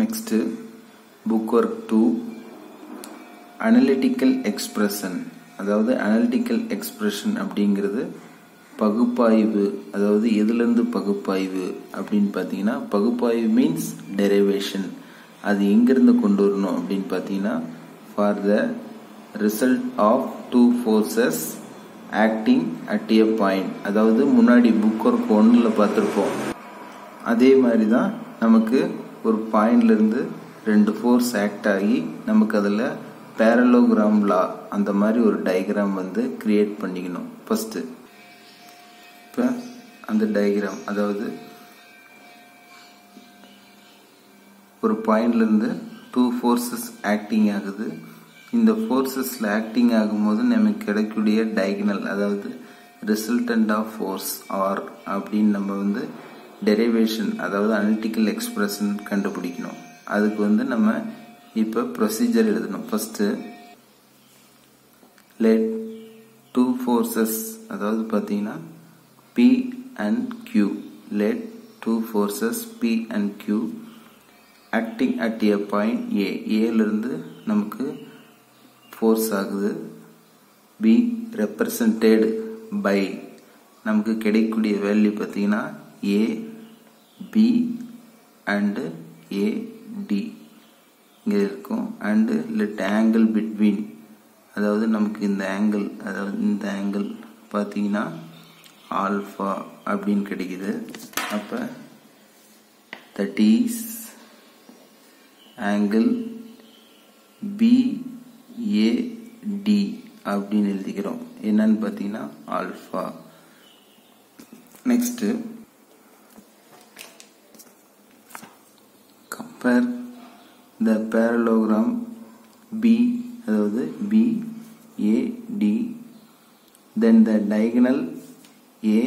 Next book work to analytical expression அதாவது analytical expression அப்படிங்கிறது பகுப்பாய்வு அதாவது எதுலேருந்து பகுப்பாய்வு அப்படின்னு பார்த்தீங்கன்னா பகுப்பாய்வு மீன்ஸ் டெரிவேஷன் அது எங்கேருந்து கொண்டு வரணும் அப்படின்னு பார்த்தீங்கன்னா for the result of two forces acting at a point அதாவது முன்னாடி புக் ஒர்க் ஒன்றில் பார்த்துருப்போம். அதே மாதிரி தான் நமக்கு ஒரு பாயிண்ட்லேருந்து ரெண்டு ஃபோர்ஸ் ஆக்ட் ஆகி நமக்கு அதில் பேரலோகிராம் லா அந்த மாதிரி ஒரு டயக்ராம் வந்து கிரியேட் பண்ணிக்கணும். ஃபஸ்ட்டு இப்போ அந்த டயக்ராம் அதாவது ஒரு பாயிண்ட்லேருந்து டூ ஃபோர்ஸஸ் ஆக்டிங் ஆகுது. இந்த ஃபோர்ஸஸில் ஆக்டிங் ஆகும்போது நமக்கு கிடைக்கக்கூடிய டயக்னல் அதாவது ரிசல்டன்ட் ஆஃப் ஃபோர்ஸ் ஆர் அப்படின்னு நம்ம வந்து டெரிவேஷன் அதாவது அனலிட்டிக்கல் எக்ஸ்பிரஷன் கண்டுபிடிக்கணும். அதுக்கு வந்து நம்ம இப்போ ப்ரொசீஜர் எழுதணும். ஃபஸ்ட்டு லெட் டூ ஃபோர்ஸஸ் அதாவது பார்த்தீங்கன்னா P and Q let two forces P and Q acting at a point A ஏலேருந்து நமக்கு ஃபோர்ஸ் ஆகுது. பி ரெப்ரசன்டேடு பை நமக்கு கிடைக்கக்கூடிய வேல்யூ பார்த்தீங்கன்னா ஏ பி அண்டு ஏடி இங்கே இருக்கும். அண்டு லெட் ஆங்கிள் பிட்வீன் அதாவது நமக்கு இந்த ஆங்கிள் அதாவது இந்த ஆங்கிள் பார்த்தீங்கன்னா ஆல்ஃபா அப்படின்னு கிடைக்குது. அப்போ தட் இஸ் ஆங்கிள் பிஏடி அப்படின்னு எழுதிக்கிறோம். என்னன்னு பார்த்தீங்கன்னா alpha next compare the parallelogram B அதாவது B A D then the diagonal A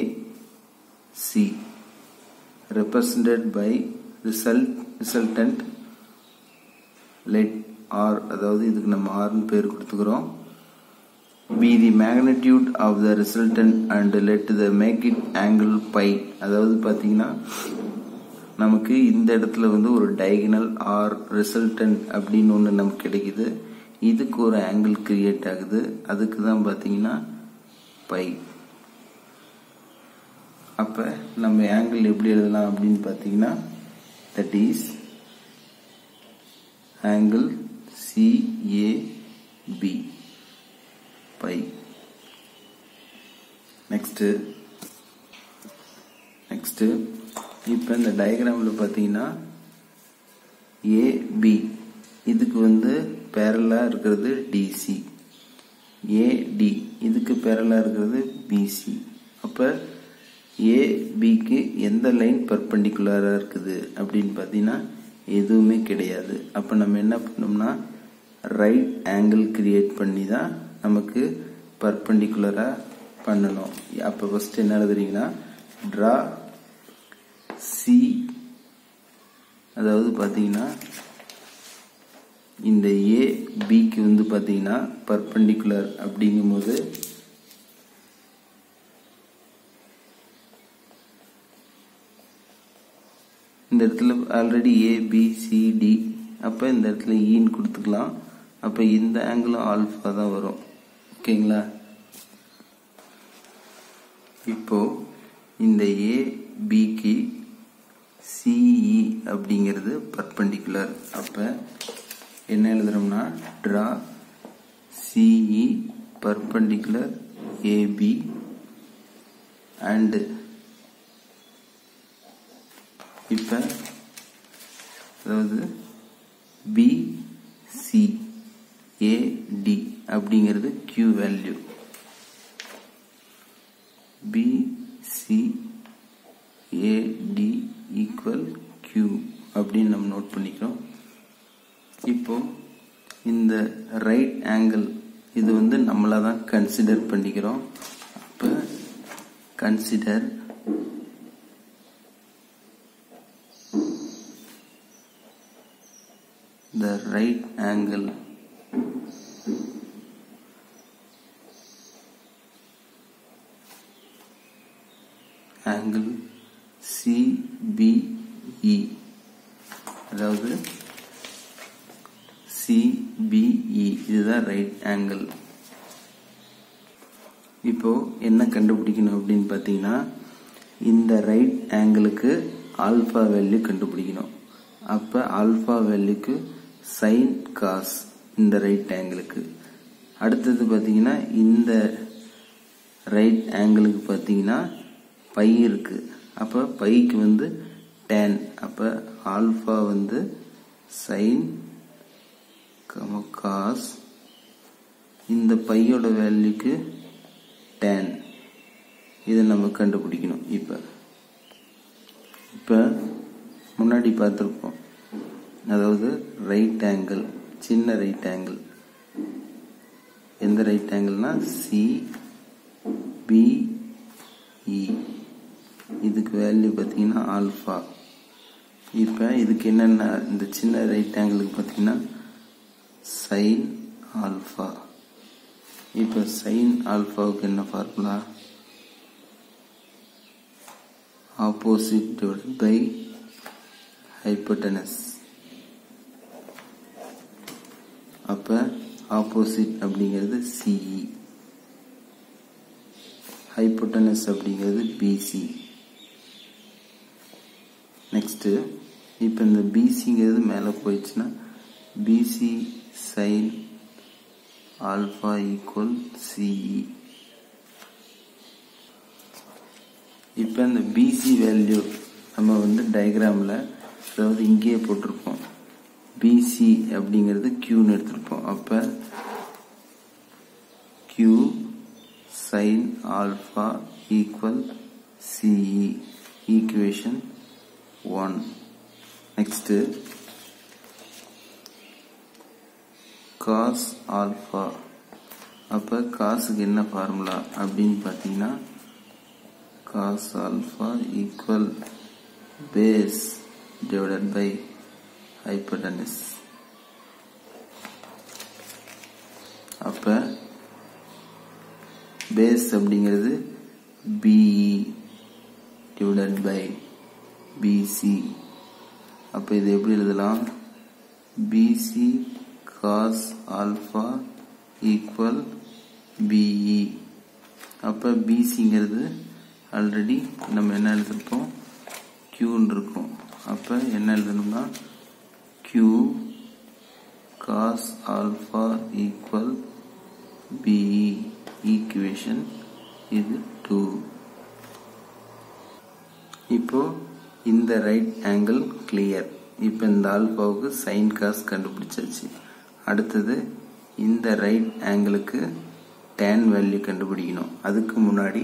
C represented by result resultant let R அதாவது இதுக்கு நம்ம ஆர்னு பேர் கொடுத்துக்கிறோம். Be the magnitude of the resultant and let the make it angle phi அதாவது பார்த்தீங்கன்னா நமக்கு இந்த இடத்துல வந்து ஒரு டைகனல் ஆர் ரிசல்டன்ட் அப்படின்னு ஒன்று நமக்கு கிடைக்குது. இதுக்கு ஒரு ஆங்கிள் கிரியேட் ஆகுது. அதுக்கு தான் பார்த்தீங்கன்னா பை அப்போ நம்ம ஆங்கிள் எப்படி எழுதலாம் அப்படின்னு பார்த்தீங்கன்னா that is angle C A B phi next next இப்போ இந்த டயக்ராமில் பார்த்தீங்கன்னா ஏபி இதுக்கு வந்து பேரலாக இருக்கிறது டிசி ஏடி இதுக்கு பேரலாக இருக்கிறது பிசி அப்போ ஏபிக்கு எந்த லைன் பர்பண்டிகுலராக இருக்குது அப்படின்னு பார்த்தீங்கன்னா எதுவுமே கிடையாது. அப்போ நம்ம என்ன பண்ணோம்னா ரைட் ஆங்கிள் கிரியேட் பண்ணி தான் நமக்கு பர்பண்டிகுலராக பண்ணணும். அப்போ ஃபஸ்ட்டு என்ன எழுதுறீங்கன்னா ட்ரா சி அதாவது பார்த்தீங்கன்னா இந்த ஏ பிக்கு வந்து பார்த்தீங்கன்னா பர்பண்டிகுலர் அப்படிங்கும்போது இந்த இடத்துல already A B C D அப்போ இந்த இடத்துல e ஈன்னு கொடுத்துக்கலாம். அப்போ இந்த ஆங்கிளும் ஆல்ஃபா தான் வரும். ஓகேங்களா இப்போ இந்த ஏ பிக்கு சிஇ அப்படிங்கிறது பர்பண்டிகுலர் அப்போ என்ன எழுதுறோம்னா draw CE perpendicular AB and இப்போ அதாவது பிசி ஏடி அப்படிங்கிறது Q value BC AD equal Q அப்படின்னு நம்ம நோட் பண்ணிக்கிறோம் இப்போ இந்த ரைட் ஆங்கிள் இது வந்து நம்மளை தான் கன்சிடர் பண்ணிக்கிறோம். அப்போ consider the right angle. Angle CBE அதாவது சிபிஇ e. இதுதான் ரைட் ஆங்கிள் இப்போ என்ன கண்டுபிடிக்கணும் அப்படின்னு பார்த்தீங்கன்னா இந்த ரைட் ஆங்கிளுக்கு ஆல்ஃபா வேல்யூ கண்டுபிடிக்கணும். அப்போ ஆல்ஃபா வேல்யூக்கு சைன் காஸ் இந்த ரைட் ஆங்கிளுக்கு அடுத்தது பார்த்தீங்கன்னா இந்த ரைட் ஆங்கிளுக்கு பார்த்தீங்கன்னா பை இருக்கு. அப்போ பைக்கு வந்து டேன் அப்போ ஆல்ஃபா வந்து சைன் காஸ் இந்த பையோட வேல்யூக்கு டென் இதை நம்ம கண்டுபிடிக்கணும். இப்போ. இப்போ முன்னாடி பார்த்துருப்போம். அதாவது ரைட் ஆங்கிள் சின்ன ரைட் ஆங்கிள் எந்த ரைட் ஆங்கிள்னா சி பிஇ இதுக்கு வேல்யூ பார்த்தீங்கன்னா ஆல்ஃபா இப்போ இதுக்கு என்னென்ன இந்த சின்ன ரைட் ஆங்கிளுக்கு பார்த்தீங்கன்னா சைன் ஆல்ஃபா இப்போ சைன் ஆல்ஃபாவுக்கு என்ன formula opposite divide by hypotenuse அப்போ ஆப்போசிட் அப்படிங்கிறது சிஇ ஹைப்போட்டனஸ் அப்படிங்கிறது பிசி நெக்ஸ்ட்டு இப்போ இந்த பிசிங்கிறது மேலே போயிடுச்சுன்னா BC sine alpha equal CE இப்போ இந்த பிசி வேல்யூ நம்ம வந்து டயக்ராமில் அதாவது இங்கேயே போட்டிருப்போம். பிசி அப்படிங்கிறது கியூன்னு எடுத்திருப்போம். அப்போ Q sine alpha equal CE equation one next cos alpha அப்போ காசுக்கு என்ன ஃபார்முலா அப்படின்னு பார்த்தீங்கன்னா cos alpha equal base divided by hypotenuse அப்போ பேஸ் அப்படிங்கிறது பிஇ டிவைடட் பை பிசி அப்போ இது எப்படி எழுதலாம்? BC cos alpha equal BE அப்போ பிசிங்கிறது ஆல்ரெடி நம்ம என்ன எழுதிருப்போம்? க்யூன்னு இருக்கும். அப்போ என்ன எழுதணும்னா Q cos alpha equal BE equation இது டூ இப்போ இந்த ரைட் ஆங்கிள் கிளியர் இப்போ இந்த ஆல்ஃபாவுக்கு சைன் காஸ் கண்டுபிடிச்சாச்சு. அடுத்தது இந்த ரைட் ஆங்கிளுக்கு டேன் வேல்யூ கண்டுபிடிக்கணும். அதுக்கு முன்னாடி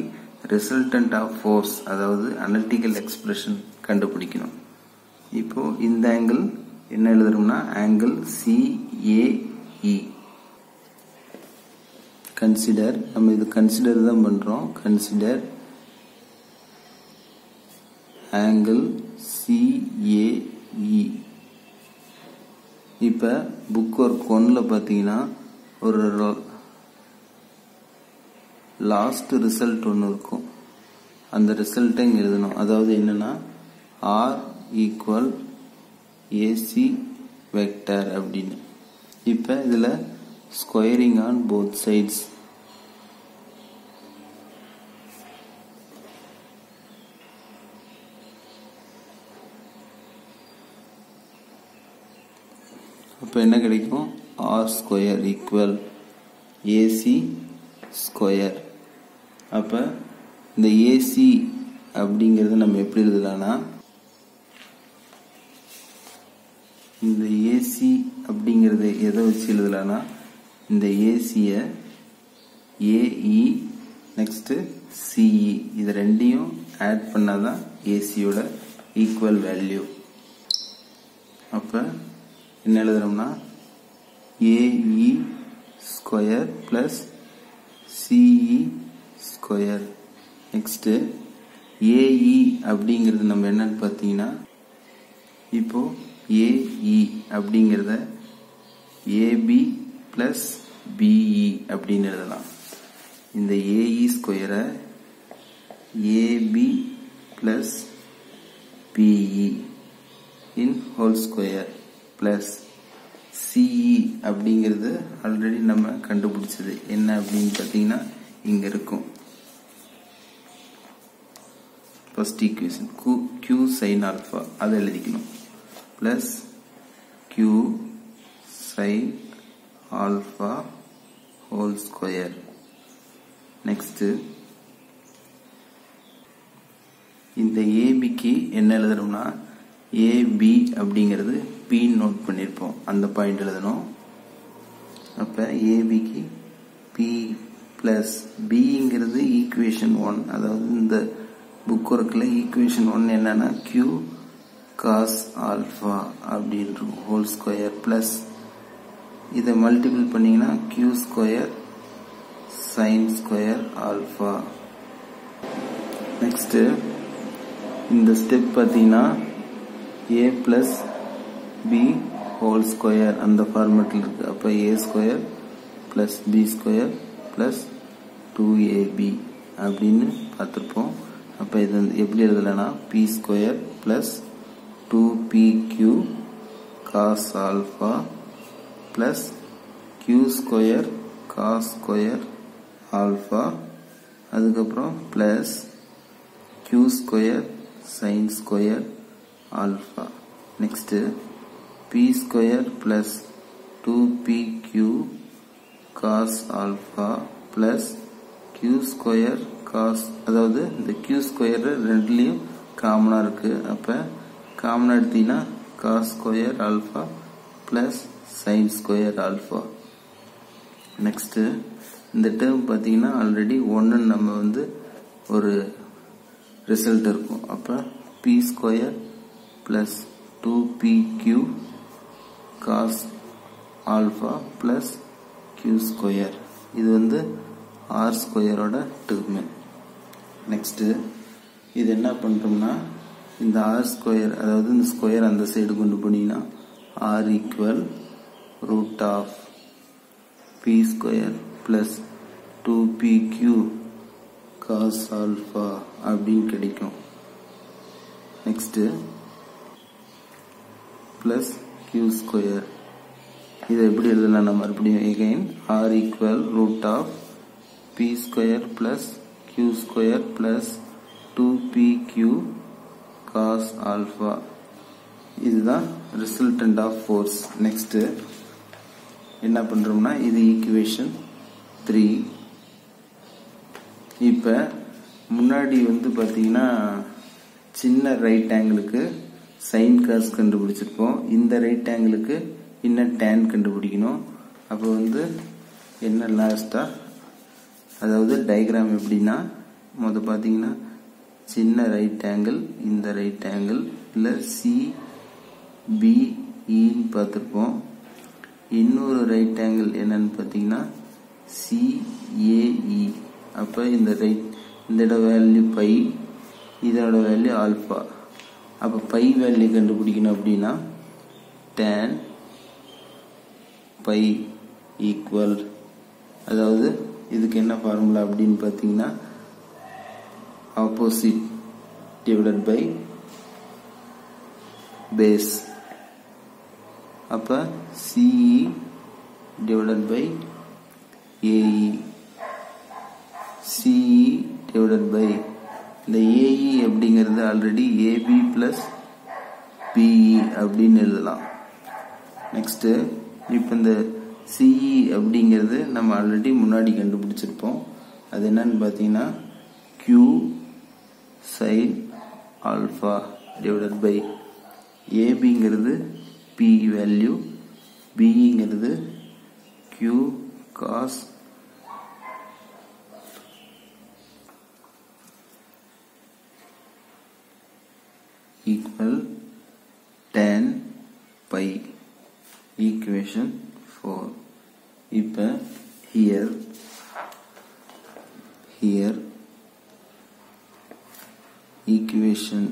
ரிசல்டன்ட் ஆஃப் ஃபோர்ஸ் அதாவது அனலிட்டிக்கல் எக்ஸ்பிரஷன் கண்டுபிடிக்கணும். இப்போ இந்த ஆங்கிள் என்ன எழுதுறோம்னா ஆங்கிள் சிஏஇ கன்சிடர் நம்ம இது கன்சிடர் தான் பண்றோம். கன்சிடர் ஆங்கிள் சிஏஇ இப்போ புக் ஒர்க் ஒன்னில் பார்த்தீங்கன்னா ஒரு லாஸ்ட் ரிசல்ட் ஒன்று இருக்கும். அந்த ரிசல்ட்டை இங்கே எழுதணும். அதாவது என்னென்னா ஆர் ஈக்குவல் ஏசி வெக்டர் அப்படின்னு. இப்போ இதில் ஸ்கொயரிங் ஆன் போத் சைட்ஸ் அப்போ என்ன கிடைக்கும்? R square equal AC square அப்போ இந்த ஏசி அப்படிங்கிறத நம்ம எப்படி எழுதலாம்னா இந்த ஏசி அப்படிங்கிறத எதை வச்சு எழுதலாம்னா இந்த ஏசியை ஏஇ நெக்ஸ்ட்டு சிஇ இது ரெண்டையும் ஆட் பண்ணாதான் ஏசியோட ஈக்குவல் வேல்யூ அப்போ என்ன எழுதுறோம்னா? AE square plus CE square next AE அப்படிங்கிறது நம்ம என்னன்னு பார்த்தீங்கன்னா இப்போ ஏஇ அப்படிங்கிறத ஏபி ப்ளஸ் பிஇ அப்படின்னு எழுதலாம். இந்த ஏஇ ஸ்கொயரை AB plus BE in whole square plus CE அப்படிங்கிறது ஆல்ரெடி நம்ம கண்டுபிடிச்சது. என்ன அப்படின்னு பார்த்தீங்கன்னா இங்கே இருக்கும். ஃபர்ஸ்ட் ஈக்குவேஷன் கு கியூ சைன் ஆல்ஃபா அதை எழுதிக்கணும். Plus Q sine alpha whole square next இந்த ஏபிக்கு என்ன எழுதுறோம்னா ஏபி அப்படிங்கிறது பி நோட் பண்ணியிருப்போம். அந்த பாயிண்ட் எழுதணும். அப்போ ஏபிக்கு பி ப்ளஸ் பிங்கிறது ஈக்குவேஷன் ஒன் அதாவது இந்த புக் ஒர்க்கில் ஈக்குவேஷன் ஒன் என்னன்னா கியூ காஸ் ஆல்ஃபா அப்படின்ற ஹோல் ஸ்கொயர் ப்ளஸ் இதை மல்டிபிள் பண்ணிங்கன்னா Q square sine square alpha next இந்த ஸ்டெப் பார்த்தீங்கன்னா A plus B whole square அந்த ஃபார்மேட்டில் இருக்குது அப்போ A square plus B square plus two AB அப்படின்னு பார்த்துருப்போம். அப்போ இது வந்து எப்படி எழுதலைன்னா P square plus two P Q cos alpha plus Q square cos square alpha அதுக்கப்புறம் plus Q square sine square alpha next P square plus two P Q cos alpha plus Q square cos அதாவது இந்த Q square ரெண்டுலேயும் காமனாக இருக்குது அப்போ காமனாக எடுத்தீங்கன்னா cos square alpha plus sine square alpha next இந்த டேர்ம் பார்த்தீங்கன்னா ஆல்ரெடி ஒன்று நம்ம வந்து ஒரு ரிசல்ட் இருக்கும். அப்போ P square plus two P Q cos alpha plus Q square இது வந்து ஆர் ஸ்கொயரோட டேர்மு நெக்ஸ்ட்டு இது. என்ன பண்ணுறோம்னா இந்த ஆர் ஸ்கொயர் அதாவது இந்த ஸ்கொயர் அந்த சைடு கொண்டு போனீங்கன்னா R equal root of P square plus two P Q cos alpha அப்படின்னு கிடைக்கும். நெக்ஸ்ட்டு ப்ளஸ் க்யூ ஸ்கொயர் இதை எப்படி எழுதலாம்? நம்ம மறுபடியும் again R equal root of P square plus Q square plus two P Q cos alpha இதுதான் resultant of force next என்ன பண்ணுறோம்னா இது ஈக்குவேஷன் த்ரீ இப்போ முன்னாடி வந்து பார்த்தீங்கன்னா சின்ன ரைட் ஆங்கிளுக்கு சைன் காஸ் கண்டுபிடிச்சிருப்போம். இந்த ரைட் ஆங்கிளுக்கு இன்னும் டேன் கண்டுபிடிக்கணும். அப்போ வந்து என்ன லாஸ்ட்டாக அதாவது டயக்ராம் எப்படின்னா மொதல் பார்த்தீங்கன்னா சின்ன ரைட் ஆங்கிள் இந்த ரைட் ஆங்கிள் இல்லை சி பிஇன்னு e பார்த்துருப்போம். இன்னொரு ரைட் ஆங்கிள் என்னன்னு பார்த்தீங்கன்னா சிஏஇ e. அப்போ இந்த ரைட் இந்த இட வேல்யூ பை இதோட வேல்யூ ஆல்ஃபா அப்போ பை வேல்யூ கண்டுபிடிக்கணும் அப்படின்னா டேன் பை ஈக்குவல் அதாவது இதுக்கு என்ன ஃபார்முலா அப்படின்னு பார்த்தீங்கன்னா ஆப்போசிட் டிவைடட் பை பேஸ் அப்போ CE divided by AE CE divided by இந்த ஏஇ அப்படிங்கிறது ஆல்ரெடி ஏபி ப்ளஸ் பிஇ அப்படின்னு எழுதலாம். நெக்ஸ்ட்டு இப்போ இந்த சிஇ அப்படிங்கிறது நம்ம ஆல்ரெடி முன்னாடி கண்டுபிடிச்சிருப்போம். அது என்னன்னு பார்த்தீங்கன்னா Q sine alpha divided by ஏபிங்கிறது P value பிஇங்கிறது Q cos equal tan pi equation 4 இப்ப here here equation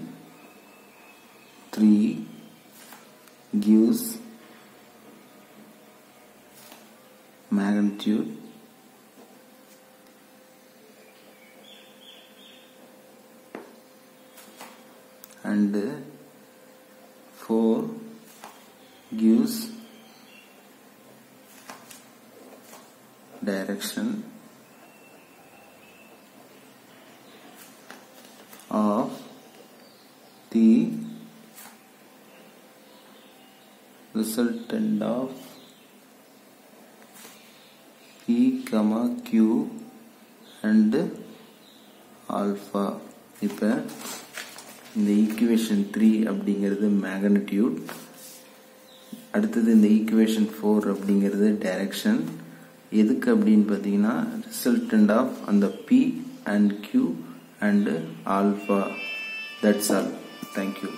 3 gives magnitude and 4 gives direction of the resultant of p comma q and alpha இப்போ இந்த equation three அப்படிங்கிறது magnitude அடுத்தது இந்த equation four அப்படிங்கிறது direction எதுக்கு அப்படின்னு பார்த்தீங்கன்னா ரிசல்டன்ட் ஆஃப் அந்த P and Q and alpha that's all thank you